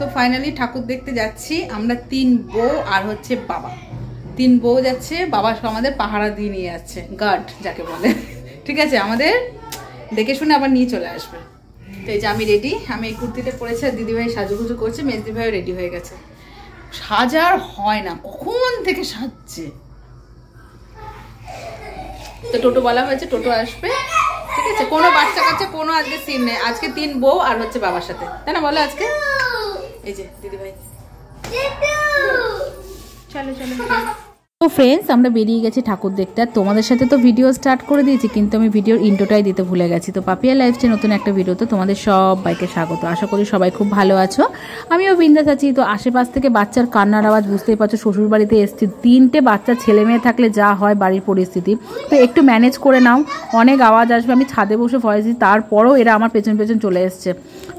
তো ফাইনালি ঠাকুর দেখতে যাচ্ছি। আমরা তিন বউ আর হচ্ছে বাবা। তিন বউ যাচ্ছে, বাবা আমাদের পাহারা দিয়ে নিয়ে যাচ্ছে। গার্ড যাকে বলে। ঠিক আছে, আমাদের দেখে শুনে আবার নিয়ে চলে আসবে। তো এই যে আমি রেডি আমি এই কুর্তিটা পরেছি আর দিদিভাই সাজুগুজু করছে মেজদি ভাইও রেডি হয়ে গেছে। সাজার হয় না, কখন থেকে সাজছে? তো টোটো বলা হয়েছে, টোটো আসবে। ঠিক আছে, কোনো বাচ্চা কাচ্চা কোনো আজকে সিন নেই। আজকে তিন বউ আর হচ্ছে বাবার সাথে। তাই না বলো আজকে? এই যে দিদি ভাই চলো চলো তো ফ্রেন্ডস আমরা বেরিয়ে গেছি ঠাকুর দেখতে। আর তোমাদের সাথে তো ভিডিও স্টার্ট করে দিয়েছি, কিন্তু আমি ভিডিওর ইন্টোটাই দিতে ভুলে গেছি। তো পাপিয়া লাইফসে নতুন একটা ভিডিওতে তোমাদের সবাইকে স্বাগত। আশা করি সবাই খুব ভালো আছো। আমিও বিন্দাস আছি। তো আশেপাশ থেকে বাচ্চার কান্নার আওয়াজ বুঝতেই পারছ শ্বশুর বাড়িতে এসছি। তিনটে বাচ্চা, ছেলে মেয়ে থাকলে যা হয় বাড়ির পরিস্থিতি। তো একটু ম্যানেজ করে নাও। অনেক আওয়াজ আসবে। আমি ছাদে বসে দিই, তারপরও এরা আমার পেছন পেছন চলে এসছে।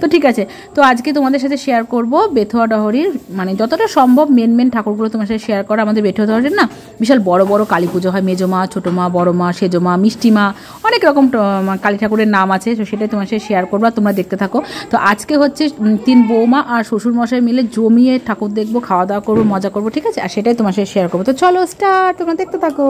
তো ঠিক আছে। তো আজকে তোমাদের সাথে শেয়ার করব বেথুয়া ডহরির মানে যতটা সম্ভব মেন মেন ঠাকুরগুলো তোমার সাথে শেয়ার করা আমাদের বেথুয়া ডহরির না বিশাল বড় বড় কালী পুজো হয়। মেজো মা, ছোটো মা, বড় মা, সেজো মা, মিষ্টি মা, অনেক রকম কালী ঠাকুরের নাম আছে। তো সেটাই তোমার সাথে শেয়ার করব আর তোমরা দেখতে থাকো। তো আজকে হচ্ছে তিন বৌমা আর শ্বশুরমশাই মিলে জমিয়ে ঠাকুর দেখব, খাওয়া দাওয়া করব, মজা করব, ঠিক আছে? আর সেটাই তোমার সাথে শেয়ার করব। তো চলো স্টার তোমরা দেখতে থাকো।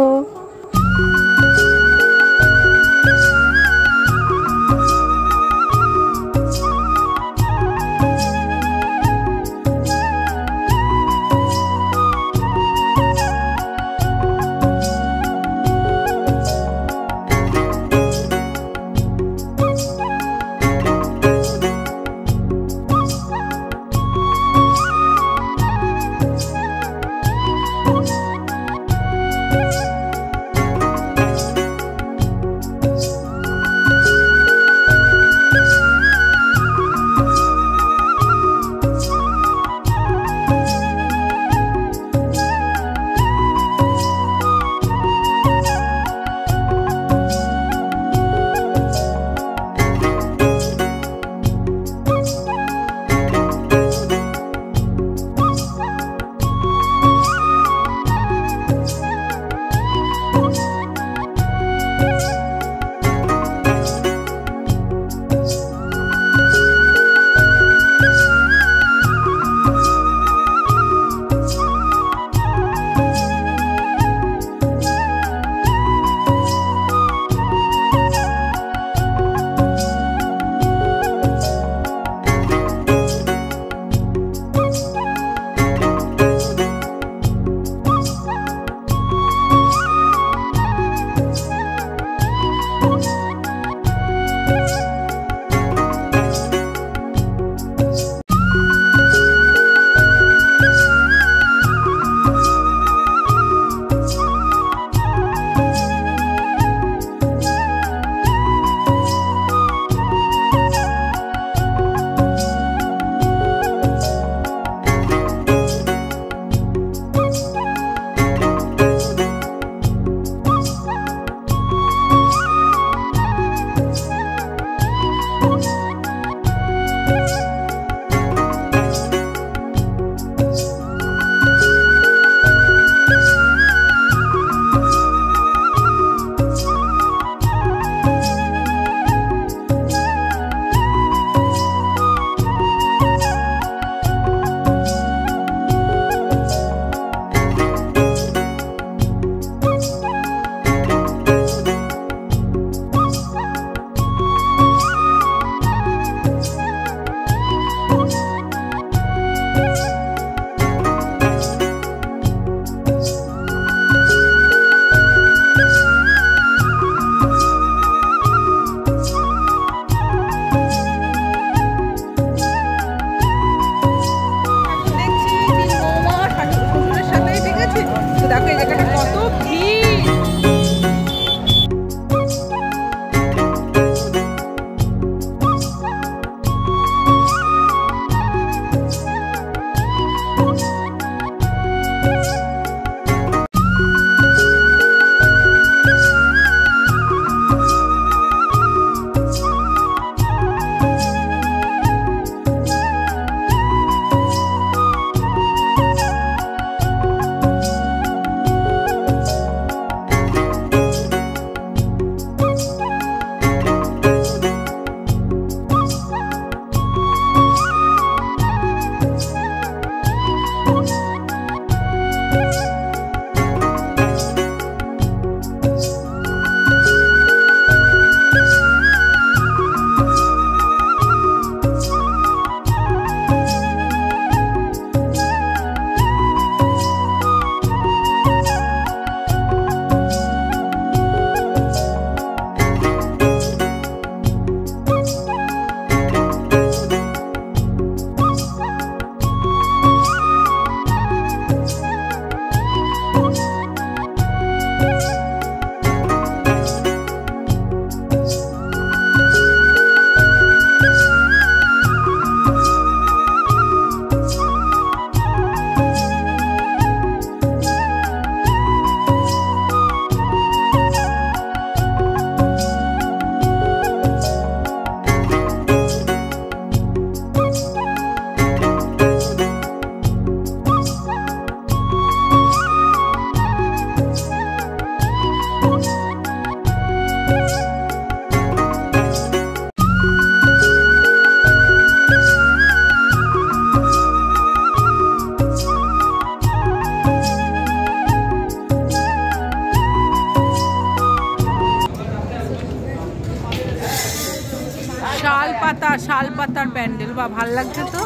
প্যান্ডেল বা ভালো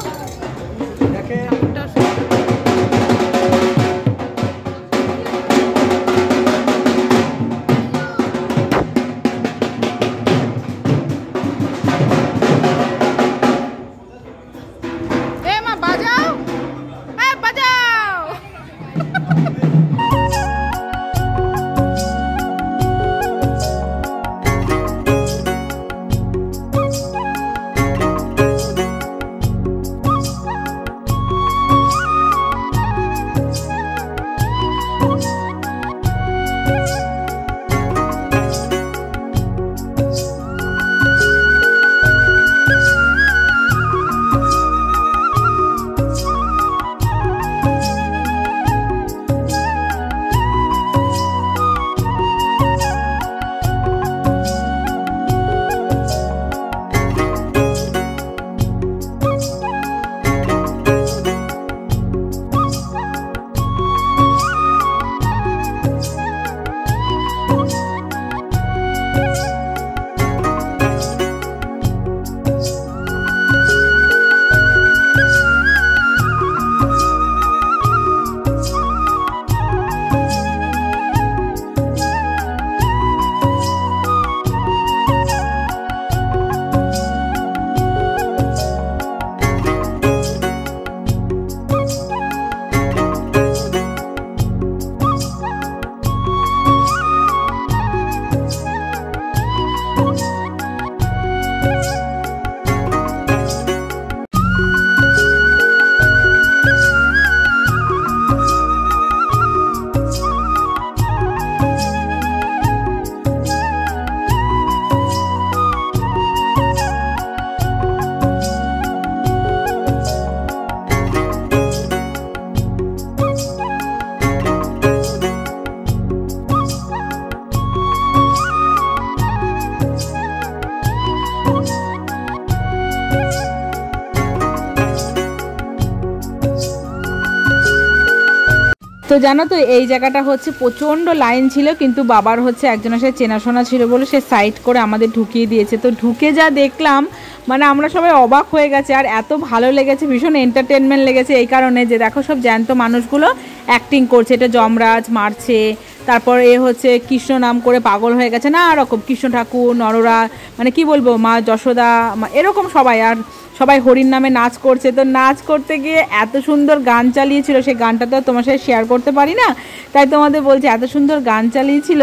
তো জানো তো, এই জায়গাটা হচ্ছে প্রচণ্ড লাইন ছিল, কিন্তু বাবার হচ্ছে একজনের সাথে চেনাশোনা ছিল বলে সে সাইড করে আমাদের ঢুকিয়ে দিয়েছে। তো ঢুকে যা দেখলাম মানে আমরা সবাই অবাক হয়ে গেছে, আর এত ভালো লেগেছে, ভীষণ এন্টারটেনমেন্ট লেগেছে এই কারণে যে দেখো সব জ্যান্ত মানুষগুলো অ্যাক্টিং করছে। এটা যমরাজ, মারছে, তারপর এ হচ্ছে কৃষ্ণ নাম করে পাগল হয়ে গেছে না রকম, কৃষ্ণ ঠাকুর, নররা মানে কি বলব, মা যশোদা এরকম সবাই, আর সবাই হরির নামে নাচ করছে। তো নাচ করতে গিয়ে এত সুন্দর গান চালিয়েছিল, সেই গানটা তো তোমার সাথে শেয়ার করতে পারি না। তাই তোমাদের বলছি, এত সুন্দর গান চালিয়েছিল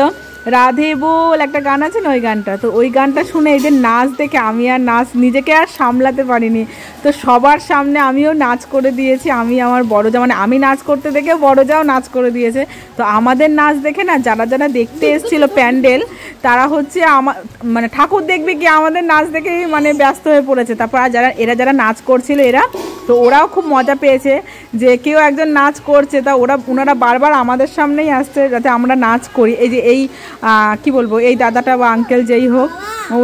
রাধে বল, একটা গান আছে না ওই গানটা? তো ওই গানটা শুনে এদের নাচ দেখে আমি আর নাচ নিজেকে আর সামলাতে পারিনি। তো সবার সামনে আমিও নাচ করে দিয়েছি, আমি আমার বড় যা মানে আমি নাচ করতে দেখে বড় যাও নাচ করে দিয়েছে। তো আমাদের নাচ দেখে না যারা যারা দেখতে এসেছিল প্যান্ডেল, তারা হচ্ছে আমার মানে ঠাকুর দেখবে কি আমাদের নাচ দেখেই মানে ব্যস্ত হয়ে পড়েছে। তারপর আর যারা এরা যারা নাচ করছিল এরা, তো ওরাও খুব মজা পেয়েছে। যে কেউ একজন নাচ করছে, তা ওরা ওনারা বারবার আমাদের সামনেই আসছে যাতে আমরা নাচ করি। এই যে এই কি বলব, এই দাদাটা বা আঙ্কেল যেই হোক,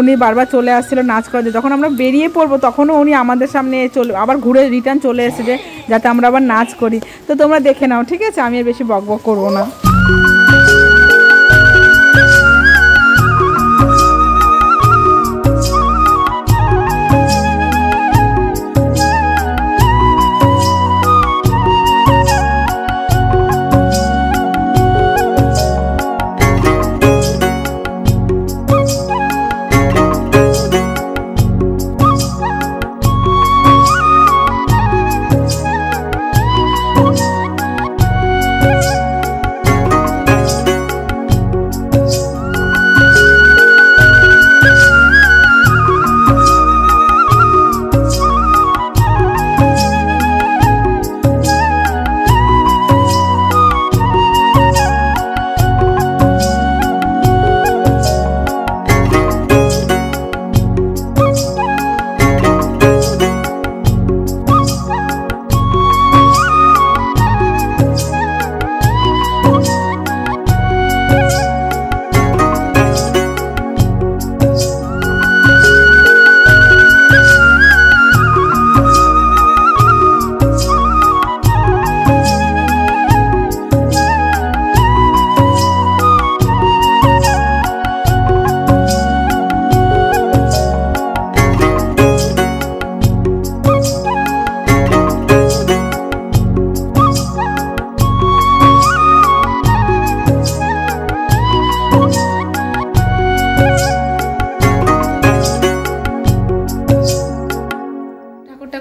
উনি বারবার চলে আসছিল নাচ করার জন্য। যখন আমরা বেরিয়ে পড়ব, তখনও উনি আমাদের সামনে চলে, আবার ঘুরে রিটার্ন চলে এসেছে, যাতে আমরা আবার নাচ করি। তো তোমরা দেখে নাও, ঠিক আছে? আমি আর বেশি বক বক করব না।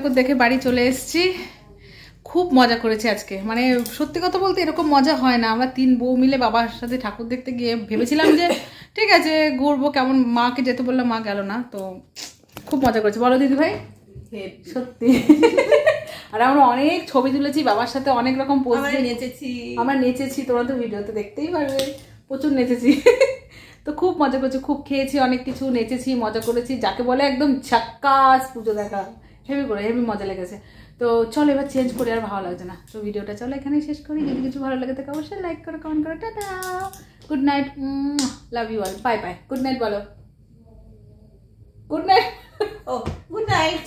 ঠাকুর দেখে বাড়ি চলে এসেছি। খুব মজা করেছি আজকে। মানে সত্যি কথা বলতে এরকম মজা হয় না। আমরা তিন বউ মিলে বাবার সাথে ঠাকুর দেখতে গিয়ে ভেবেছিলাম যে ঠিক আছে ঘুরবো কেমন মাকে যেতে বললাম মা গেল না। তো খুব মজা করেছি। বলো দিদি ভাই। সত্যি। আর আমরা অনেক ছবি তুলেছি বাবার সাথে অনেক রকম আমরা নেচেছি। আমরা নেচেছি তোমরা তো ভিডিওতে দেখতেই পারবে। প্রচুর নেচেছি। তো খুব মজা করেছি খুব খেয়েছি অনেক কিছু নেচেছি মজা করেছি। যাকে বলে একদম ঝাক্কাস পুজো দেখা। হেভি করে, হেভি মজা লেগেছে। তো চলো এবার চেঞ্জ করে, আর ভালো লাগছে না। তো ভিডিওটা চলো এখানেই শেষ করি। যদি কিছু ভালো লাগে থাকে অবশ্যই লাইক করো কমেন্ট করো। Tata! Good night love you all bye bye good night বলো। গুড নাইট ও গুড নাইট